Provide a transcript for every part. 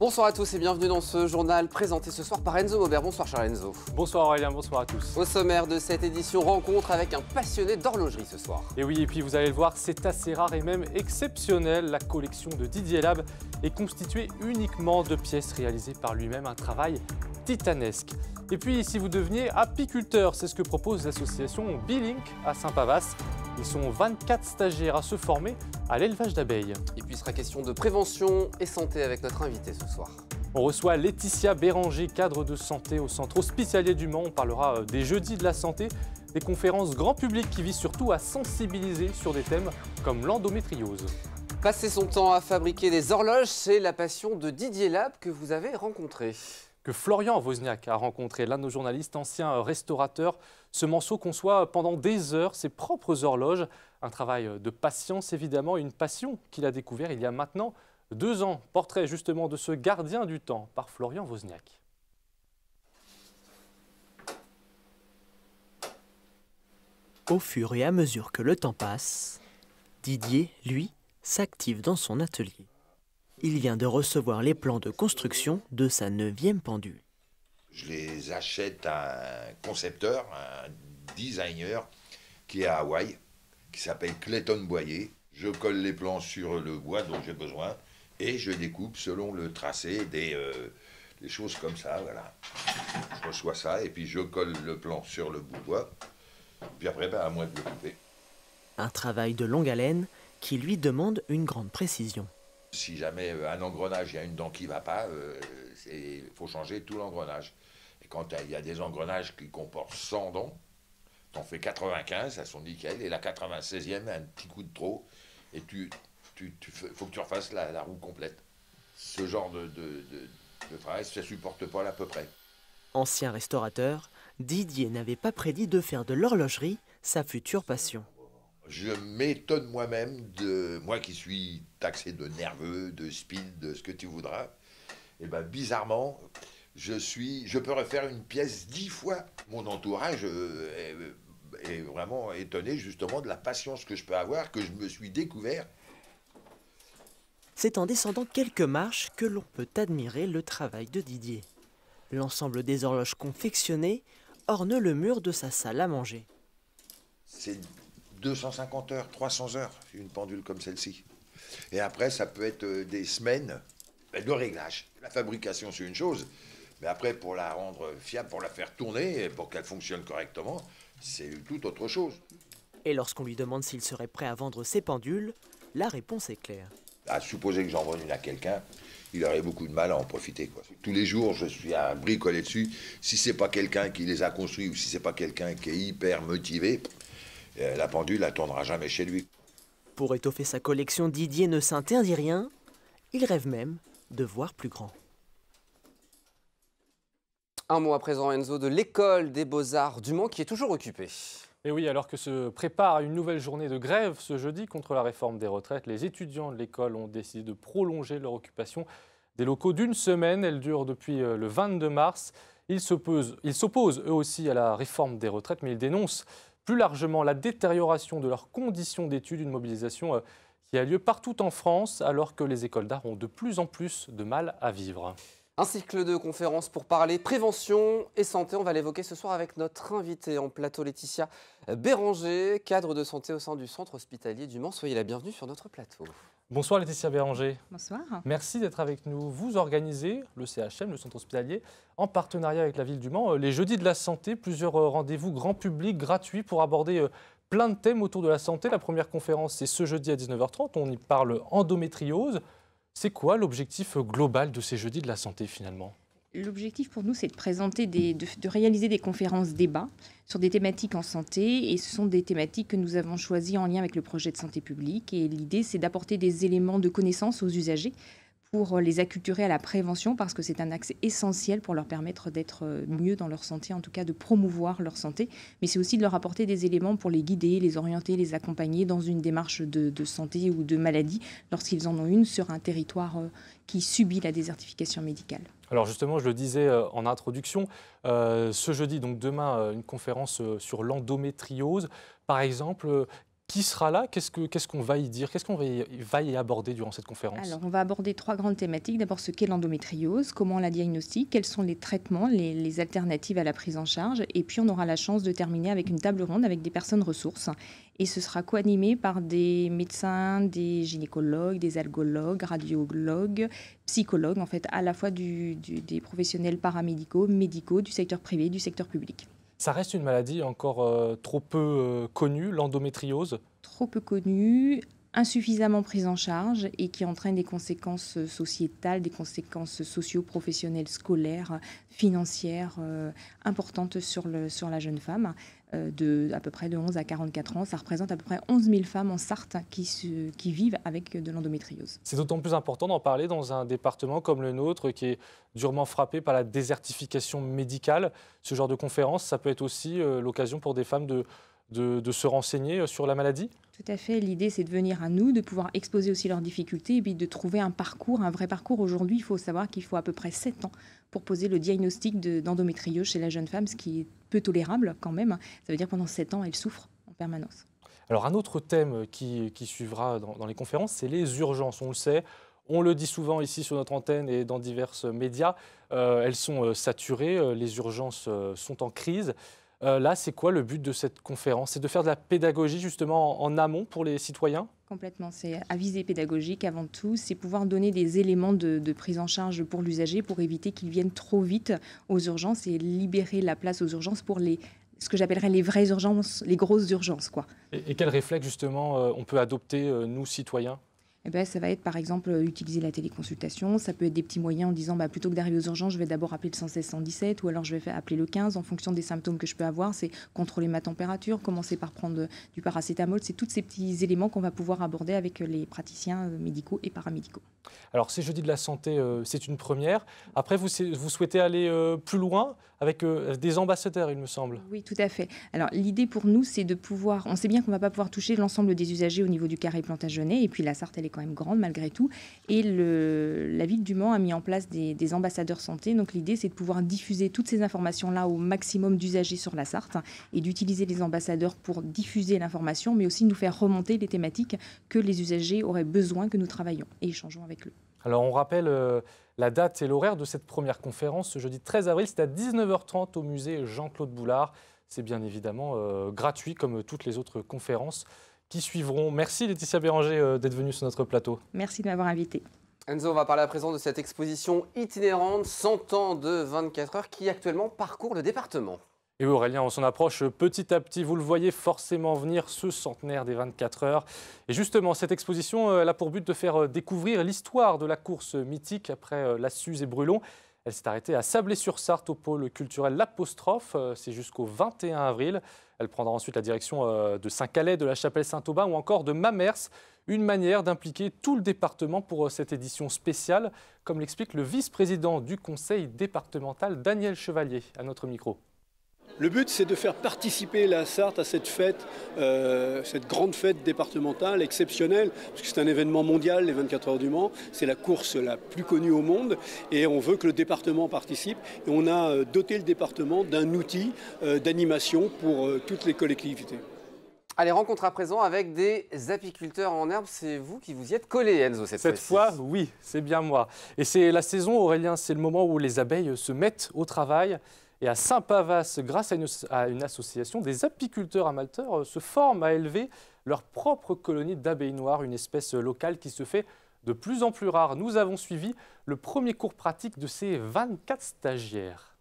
Bonsoir à tous et bienvenue dans ce journal présenté ce soir par Enzo Maubert. Bonsoir Charles Enzo. Bonsoir Aurélien, bonsoir à tous. Au sommaire de cette édition, rencontre avec un passionné d'horlogerie ce soir. Et oui, et puis vous allez le voir, c'est assez rare et même exceptionnel. La collection de Didier Lab est constituée uniquement de pièces réalisées par lui-même, un travail titanesque. Et puis, si vous deveniez apiculteur, c'est ce que propose l'association B-Link à Saint-Pavas. Ils sont 24 stagiaires à se former à l'élevage d'abeilles. Et puis, il sera question de prévention et santé avec notre invité ce soir. On reçoit Laetitia Béranger, cadre de santé au centre hospitalier du Mans. On parlera euh, des jeudis de la santé, des conférences grand public qui visent surtout à sensibiliser sur des thèmes comme l'endométriose. Passer son temps à fabriquer des horloges, c'est la passion de Didier Lab que vous avez rencontré que Florian Wozniak a rencontré, l'un de nos journalistes, ancien restaurateur. Ce morceau conçoit pendant des heures ses propres horloges. Un travail de patience, évidemment, une passion qu'il a découvert il y a maintenant deux ans. Portrait justement de ce gardien du temps par Florian Wozniak. Au fur et à mesure que le temps passe, Didier, lui, s'active dans son atelier il vient de recevoir les plans de construction de sa neuvième pendule. Je les achète à un concepteur, un designer qui est à Hawaï, qui s'appelle Clayton Boyer. Je colle les plans sur le bois dont j'ai besoin et je découpe selon le tracé des, euh, choses comme ça. Voilà. Je reçois ça et puis je colle le plan sur le bout de bois. Puis après, ben, à moi de le couper. Un travail de longue haleine qui lui demande une grande précision. Si jamais euh, un engrenage, il y a une dent qui ne va pas, il euh, faut changer tout l'engrenage. Et quand il y a des engrenages qui comportent 100 dents, t'en fais 95, elles sont nickel, et la 96e, un petit coup de trop, et tu, tu, faut que tu refasses la, roue complète. Ce genre de, de, de, travail, ça supporte pas à peu près. Ancien restaurateur, Didier n'avait pas prédit de faire de l'horlogerie sa future passion je m'étonne moi-même de moi qui suis taxé de nerveux, de speed, de ce que tu voudras. Et eh ben bizarrement, je suis, je peux refaire une pièce dix fois. Mon entourage euh, est, vraiment étonné justement de la patience que je peux avoir, que je me suis découvert. C'est en descendant quelques marches que l'on peut admirer le travail de Didier. L'ensemble des horloges confectionnées orne le mur de sa salle à manger. C'est 250 heures, 300 heures, une pendule comme celle-ci. Et après, ça peut être euh, des semaines de réglage. La fabrication, c'est une chose, mais après, pour la rendre fiable, pour la faire tourner, pour qu'elle fonctionne correctement, c'est tout autre chose. Et lorsqu'on lui demande s'il serait prêt à vendre ses pendules, la réponse est claire. À supposer que j'en vende une à quelqu'un, il aurait beaucoup de mal à en profiter. Quoi. Tous les jours, je suis à bricoler dessus. Si c'est pas quelqu'un qui les a construits ou si c'est pas quelqu'un qui est hyper motivé, la pendule, ne tournera jamais chez lui. Pour étoffer sa collection, Didier ne s'interdit rien. Il rêve même de voir plus grand. Un mot à présent, Enzo, de l'école des beaux-arts du Mans qui est toujours occupée. Et oui, alors que se prépare une nouvelle journée de grève ce jeudi contre la réforme des retraites, les étudiants de l'école ont décidé de prolonger leur occupation des locaux d'une semaine. Elle dure depuis euh, le 22 mars. Ils s'opposent eux aussi à la réforme des retraites, mais ils dénoncent plus largement la détérioration de leurs conditions d'études, une mobilisation euh, qui a lieu partout en France alors que les écoles d'art ont de plus en plus de mal à vivre. Un cycle de conférences pour parler prévention et santé. On va l'évoquer ce soir avec notre invitée en plateau, Laetitia Béranger, cadre de santé au sein du centre hospitalier du Mans. Soyez la bienvenue sur notre plateau. Bonsoir Laetitia Béranger. Bonsoir. Merci d'être avec nous. Vous organisez le CHM, le centre hospitalier, en partenariat avec la ville du Mans, euh, les jeudis de la santé, plusieurs euh, rendez-vous grand public gratuits pour aborder euh, plein de thèmes autour de la santé. La première conférence, c'est ce jeudi à 19h30. On y parle endométriose. C'est quoi l'objectif global de ces jeudis de la santé finalement? L'objectif pour nous, c'est de présenter, de, réaliser des conférences débats sur des thématiques en santé. Et ce sont des thématiques que nous avons choisies en lien avec le projet de santé publique. Et l'idée, c'est d'apporter des éléments de connaissance aux usagers pour les acculturer à la prévention parce que c'est un axe essentiel pour leur permettre d'être mieux dans leur santé, en tout cas de promouvoir leur santé. Mais c'est aussi de leur apporter des éléments pour les guider, les orienter, les accompagner dans une démarche de, santé ou de maladie lorsqu'ils en ont une sur un territoire euh, qui subit la désertification médicale. Alors justement, je le disais euh, en introduction, euh, ce jeudi, donc demain, euh, une conférence sur l'endométriose. Par exemple, qui sera là Qu'est-ce qu'on va y dire Qu'est-ce qu'on va, y aborder durant cette conférence? Alors, on va aborder trois grandes thématiques. D'abord, ce qu'est l'endométriose, comment on la diagnostique, quels sont les traitements, les, alternatives à la prise en charge. Et puis, on aura la chance de terminer avec une table ronde avec des personnes ressources. Et ce sera co-animé par des médecins, des gynécologues, des algologues, radiologues, psychologues, en fait, à la fois des professionnels paramédicaux, médicaux, du secteur privé, du secteur public. Ça reste une maladie encore euh, trop peu euh, connue, l'endométriose. Trop peu connue, insuffisamment prise en charge et qui entraîne des conséquences euh, sociétales, des conséquences socio-professionnelles, scolaires, financières importantes sur, le, sur la jeune femme. Euh, de à peu près de 11 à 44 ans. Ça représente à peu près 11 000 femmes en Sarthe qui, qui vivent avec de l'endométriose. C'est d'autant plus important d'en parler dans un département comme le nôtre qui est durement frappé par la désertification médicale. Ce genre de conférence, ça peut être aussi euh, l'occasion pour des femmes de, de, se renseigner euh, sur la maladie? Tout à fait. L'idée, c'est de venir à nous, de pouvoir exposer aussi leurs difficultés et puis de trouver un parcours, un vrai parcours. Aujourd'hui, il faut savoir qu'il faut à peu près 7 ans pour poser le diagnostic d'endométriose chez la jeune femme, ce qui est peu tolérable quand même. Ça veut dire que pendant 7 ans, elle souffre en permanence. Alors un autre thème qui, suivra dans, les conférences, c'est les urgences. On le sait, on le dit souvent ici sur notre antenne et dans divers médias, euh, elles sont euh, saturées, les urgences sont en crise. Euh, là, c'est quoi le but de cette conférence? C'est de faire de la pédagogie justement en, amont pour les citoyens? Complètement, c'est à visée pédagogique avant tout, c'est pouvoir donner des éléments de, prise en charge pour l'usager pour éviter qu'il vienne trop vite aux urgences et libérer la place aux urgences pour les, ce que j'appellerais les vraies urgences, les grosses urgences. Quoi. Et, et quel réflexe justement euh, on peut adopter, euh, nous citoyens? Eh ben, ça va être par exemple utiliser la téléconsultation. Ça peut être des petits moyens en disant bah, plutôt que d'arriver aux urgences, je vais d'abord appeler le 116 117 ou alors je vais appeler le 15 en fonction des symptômes que je peux avoir. C'est contrôler ma température, commencer par prendre du paracétamol. C'est tous ces petits éléments qu'on va pouvoir aborder avec les praticiens médicaux et paramédicaux. Alors, c'est jeudi de la santé, euh, c'est une première. Après, vous, vous souhaitez aller euh, plus loin avec euh, des ambassadeurs, il me semble. Oui, tout à fait. Alors, l'idée pour nous, c'est de pouvoir. On sait bien qu'on ne va pas pouvoir toucher l'ensemble des usagers au niveau du carré Plantagenet. Et puis, la Sarthe, elle est quand même grande malgré tout. Et la ville du Mans a mis en place des, des ambassadeurs santé. Donc, l'idée, c'est de pouvoir diffuser toutes ces informations-là au maximum d'usagers sur la Sarthe et d'utiliser les ambassadeurs pour diffuser l'information, mais aussi nous faire remonter les thématiques que les usagers auraient besoin que nous travaillions et échangeons avec eux. Alors on rappelle euh, la date et l'horaire de cette première conférence ce jeudi 13 avril, c'est à 19h30 au musée Jean-Claude Boulard. C'est bien évidemment euh, gratuit comme toutes les autres conférences qui suivront. Merci Laetitia Béranger euh, d'être venue sur notre plateau. Merci de m'avoir invité. Enzo, on va parler à présent de cette exposition itinérante 100 ans de 24 heures qui actuellement parcourt le département. Et Aurélien, on s'en approche petit à petit. Vous le voyez forcément venir, ce centenaire des 24 heures. Et justement, cette exposition euh, elle a pour but de faire euh, découvrir l'histoire de la course mythique après euh, la Suze et Brulon. Elle s'est arrêtée à Sablé-sur-Sarthe au pôle culturel L'Apostrophe. C'est jusqu'au 21 avril. Elle prendra ensuite la direction de Saint-Calais, de la Chapelle Saint-Aubin ou encore de Mamers. Une manière d'impliquer tout le département pour cette édition spéciale, comme l'explique le vice-président du conseil départemental, Daniel Chevalier, à notre micro. Le but, c'est de faire participer la Sarthe à cette fête, euh, cette grande fête départementale exceptionnelle, parce que c'est un événement mondial, les 24 heures du Mans. C'est la course la plus connue au monde, et on veut que le département participe. Et on a euh, doté le département d'un outil euh, d'animation pour toutes les collectivités. Allez, rencontre à présent avec des apiculteurs en herbe. C'est vous qui vous y êtes collé, Enzo, cette, cette fois. oui, c'est bien moi. Et c'est la saison, Aurélien, c'est le moment où les abeilles se mettent au travail. Et à Saint-Pavas, grâce à une, association, des apiculteurs amateurs euh, se forment à élever leur propre colonie d'abeilles noires, une espèce locale qui se fait de plus en plus rare. Nous avons suivi le premier cours pratique de ces 24 stagiaires.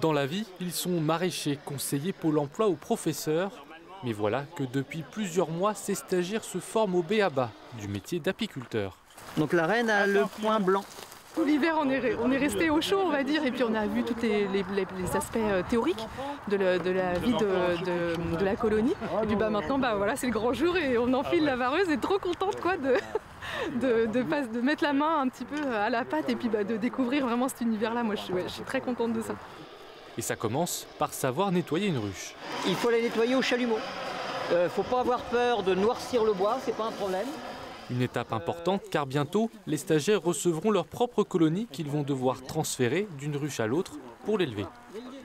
Dans la vie, ils sont maraîchers, conseillers Pôle emploi ou professeurs. Mais voilà que depuis plusieurs mois, ces stagiaires se forment au BABA du métier d'apiculteur. Donc la reine a le point blanc. L'hiver, on est, on est resté au chaud, on va dire, et puis on a vu tous les, aspects euh, théoriques de, la vie de, la colonie. Et puis bah, maintenant, bah, voilà, c'est le grand jour et on enfile la vareuse et trop contente quoi, de, de, mettre la main un petit peu à la pâte et puis bah, de découvrir vraiment cet univers-là. Moi, je suis, je suis très contente de ça. Et ça commence par savoir nettoyer une ruche. Il faut la nettoyer au chalumeau. Il euh, ne faut pas avoir peur de noircir le bois, c'est pas un problème. Une étape importante car bientôt, les stagiaires recevront leur propre colonie qu'ils vont devoir transférer d'une ruche à l'autre pour l'élever.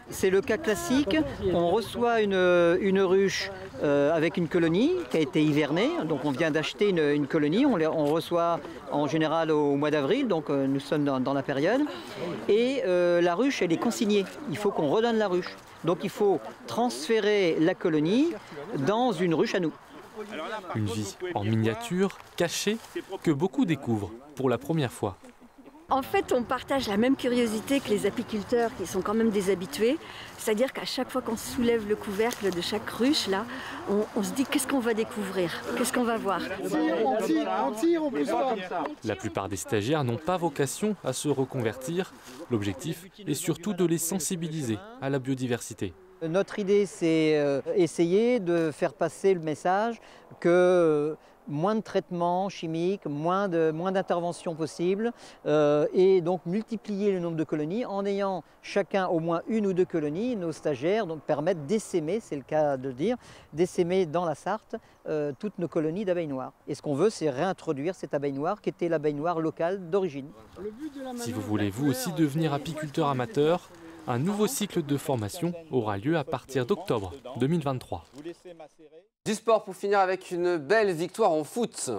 c'est le cas classique. On reçoit une, ruche euh, avec une colonie qui a été hivernée. Donc on vient d'acheter une, colonie. On, reçoit en général au mois d'avril, donc euh, nous sommes dans, dans la période. Et euh, la ruche, elle est consignée. Il faut qu'on redonne la ruche. Donc il faut transférer la colonie dans une ruche à nous. Une vie en miniature, cachée, que beaucoup découvrent pour la première fois. En fait, on partage la même curiosité que les apiculteurs qui sont quand même des habitués. C'est-à-dire qu'à chaque fois qu'on soulève le couvercle de chaque ruche, là, on, on se dit qu'est-ce qu'on va découvrir, qu'est-ce qu'on va voir? La plupart des stagiaires n'ont pas vocation à se reconvertir. L'objectif est surtout de les sensibiliser à la biodiversité. Notre idée, c'est euh, essayer de faire passer le message que euh, moins de traitements chimiques, moins de- moins d'interventions possibles, euh, et donc multiplier le nombre de colonies en ayant chacun au moins une ou deux colonies. Nos stagiaires donc, permettent d'essaimer, c'est le cas de le dire, d'essaimer dans la Sarthe euh, toutes nos colonies d'abeilles noires. Et ce qu'on veut, c'est réintroduire cette abeille noire qui était l'abeille noire locale d'origine. Si vous voulez vous aussi devenir apiculteur amateur, un nouveau cycle de formation aura lieu à partir d'octobre 2023. Du sport pour finir avec une belle victoire en foot.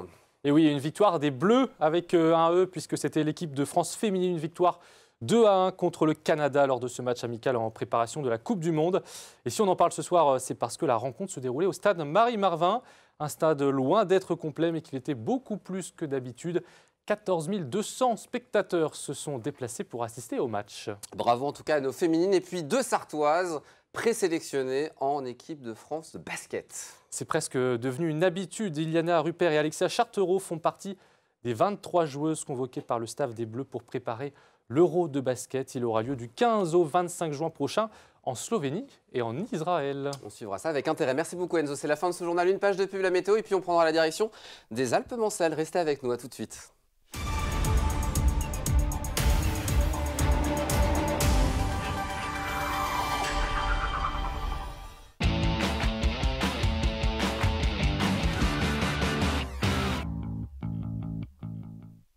Et oui, une victoire des Bleus avec euh, un E, puisque c'était l'équipe de France féminine, une victoire 2 à 1 contre le Canada lors de ce match amical en préparation de la Coupe du Monde. Et si on en parle ce soir, euh, c'est parce que la rencontre se déroulait au stade Marie-Marvin, un stade loin d'être complet, mais qu'il était beaucoup plus que d'habitude. 14 200 spectateurs se sont déplacés pour assister au match. Bravo en tout cas à nos féminines et puis deux Sartoises présélectionnées en équipe de France de basket. C'est presque devenu une habitude. Iliana Rupert et Alexia Chartereau font partie des 23 joueuses convoquées par le staff des Bleus pour préparer l'Euro de basket. Il aura lieu du 15 au 25 juin prochain en Slovénie et en Israël. On suivra ça avec intérêt. Merci beaucoup Enzo. C'est la fin de ce journal. Une page de pub, la météo et puis on prendra la direction des Alpes-Mancelles. Restez avec nous. À tout de suite.